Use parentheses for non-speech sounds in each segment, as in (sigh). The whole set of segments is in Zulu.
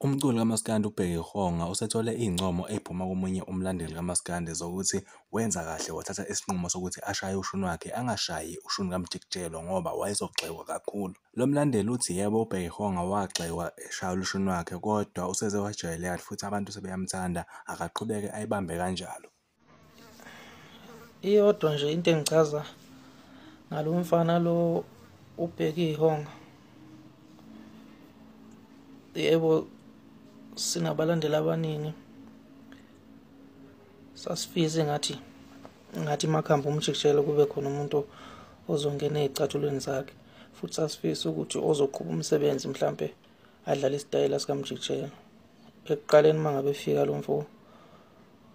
Umculi kaMaskandi uBheki Hionga usethole iy'ncomo ey'phuma komunye umlandeli kaMaskandi zokuthi wenza kahle wathatha isinqumo sokuthi ashaye ushuni wakhe angashayi ushuni kaMjikijelo ngoba wayezogxekwa kakhulu. Lo mlandeli uthi yebo uBheki Hionga wagxekwa eshaya ushuni wakhe kodwa useze wajwayeleka futhi abantu sebeyamthanda akaqhubeke ayibambe kanjalo. Iyodwa nje into engichaza ngalo mfana lo uBheki Hionga. Yebo sinabalandeli abaningi sasifisa engathi ngathi makuhamba uMjikijelo kube khona umuntu ozongena ey'cathulweni zakhe futhi sasifisa ukuthi ozoqhuba umsebenzi mhlampe adlale isitayela sikaMjikijelo. Ekuqaleni uma ngabe efika lo mfo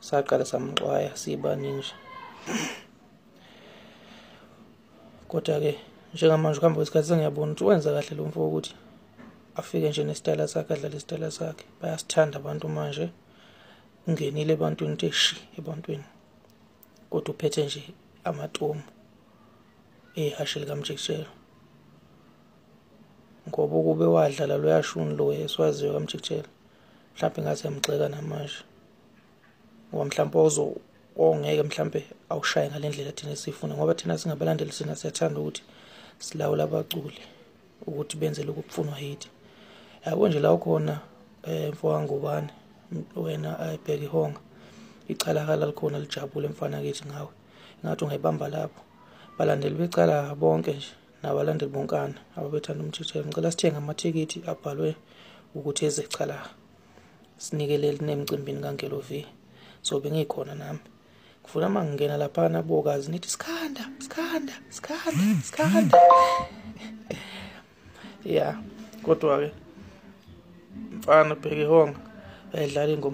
saqala samxwaya sibaningi nje. Kodwa-ke njengamanje ukuhamba kwesikhathi sengiyabona ukuthi wenza kahle lo mfo ukuthi afike nje nesitayela sakhe adlale isitayela sakhe. Bayasithanda abantu manje ungenile ebantwini uthe shi ebantwini kodwa uphethe nje amatomu ehhashi likaMjikijelo. Ngoba ukube wadlala loya shuni loya esiwaziyo kaMjikijelo mhlampe ngathi uyamgxeka namanje ngoba mhlampe ongeke mhlampe awushaye ngale ndlela thina esifuna ngoba thina singabalandeli thina siyathanda ukuthi silawule abaculi ukuthi benze lokhu okufunwa yithi. Yabo nje la ukhona mfowangubane wena Bheki Hionga icala akalikhona lijabule mfana kithi ngawe engathi ungayibamba lapho. Abalandeli becala bonke nje nabalandeli bonkana ababethanda uMjikijelo ngicela sithenge amathikithi abhalwe ukuthi eze cala sinikelele emcimbini kaNgelo V sobe ngikhona nami. Ngifuna uma ngingena laphana bokazi nithi Sikhanda, Sikhanda, Sikhanda, Sikhanda. (laughs) Ya kodwa-ke Paano, pigi Juan? Dahil lalim ko.